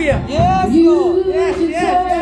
Hallelujah. Yes, Lord. Yes, yes, yes.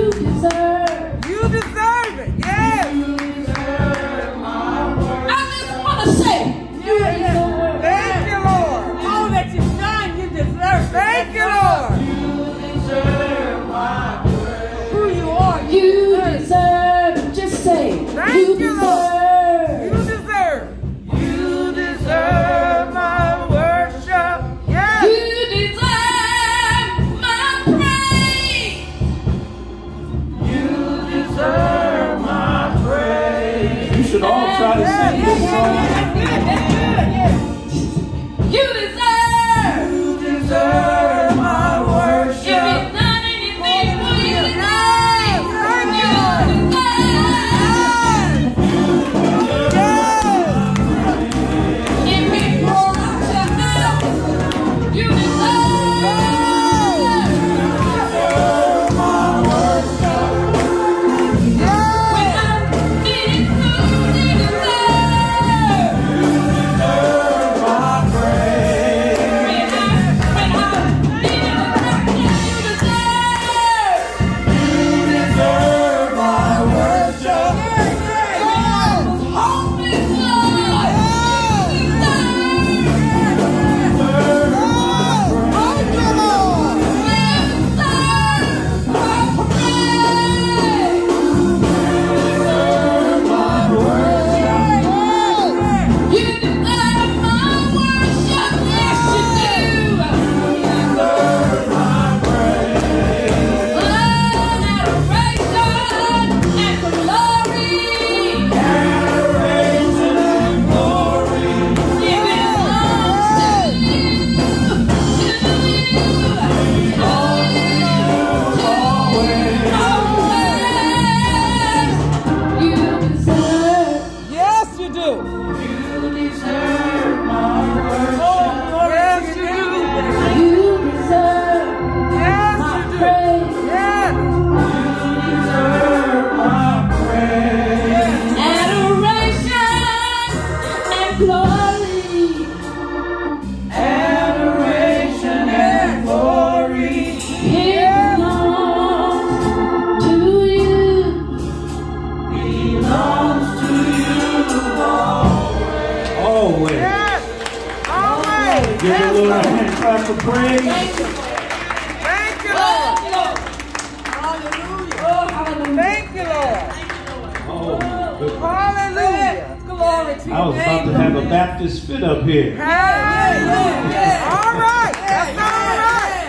You deserve. You deserve clap of praise. Thank you, Lord. Hallelujah. Thank you, Lord. Oh, good. Hallelujah. Glory to I was about to have a Baptist fit up here. Hey. All right. That's all right.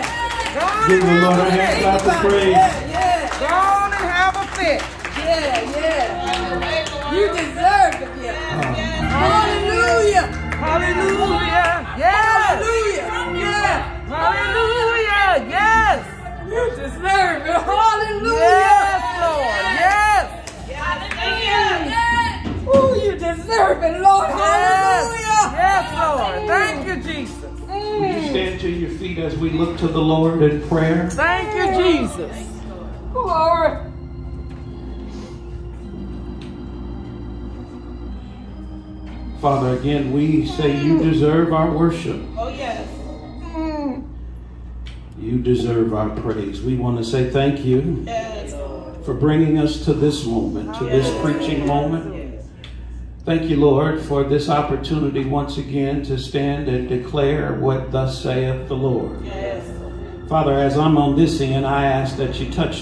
Go Give the Lord a hand clap of praise. Yeah, yeah, Go on and have a fit. yeah, yeah. You deserve it, yeah. Deserve Lord. Yes. Hallelujah. Yes, Lord. Thank you, Jesus. Mm. Would you stand to your feet as we look to the Lord in prayer? Thank you, Jesus. Glory. Father, again, we say you mm. deserve our worship. Oh, yes. Mm. You deserve our praise. We want to say thank you Yes. for bringing us to this moment, to this preaching moment. Thank you, Lord, for this opportunity once again to stand and declare what thus saith the Lord. Yes. Father, as I'm on this end, I ask that you touch